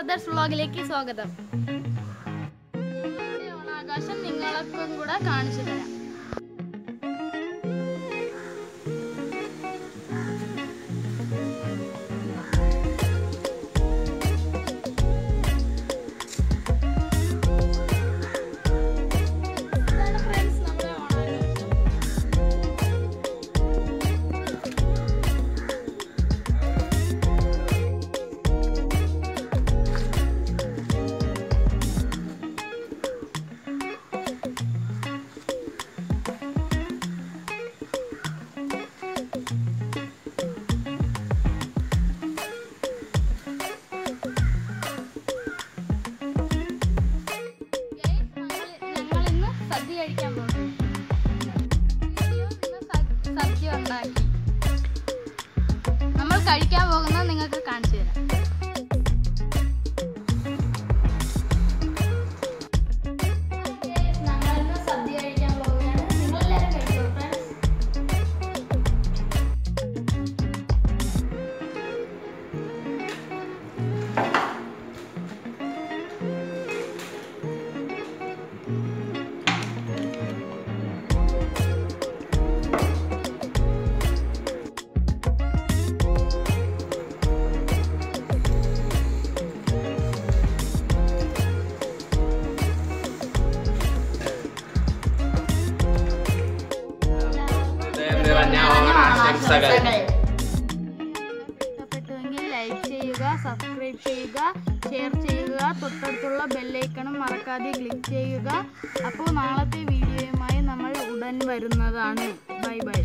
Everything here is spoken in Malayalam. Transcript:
ബ്രദേഴ്സ് വ്ളോഗിലേക്ക് സ്വാഗതം. ഓണാകാശം നിങ്ങൾക്കും കൂടെ കാണിച്ചു തരാം. നമ്മൾ കഴിക്കാൻ പോകുന്നത് നിങ്ങൾക്ക് ഇഷ്ടപ്പെട്ടുവെങ്കിൽ ലൈക്ക് ചെയ്യുക സബ്സ്ക്രൈബ് ചെയ്യുക ഷെയർ ചെയ്യുക തൊട്ടടുത്തുള്ള ബെല്ലൈക്കണും മറക്കാതെ ക്ലിക്ക് ചെയ്യുക. അപ്പോൾ നാളത്തെ വീഡിയോയുമായി നമ്മൾ ഉടൻ വരുന്നതാണ്. Bye bye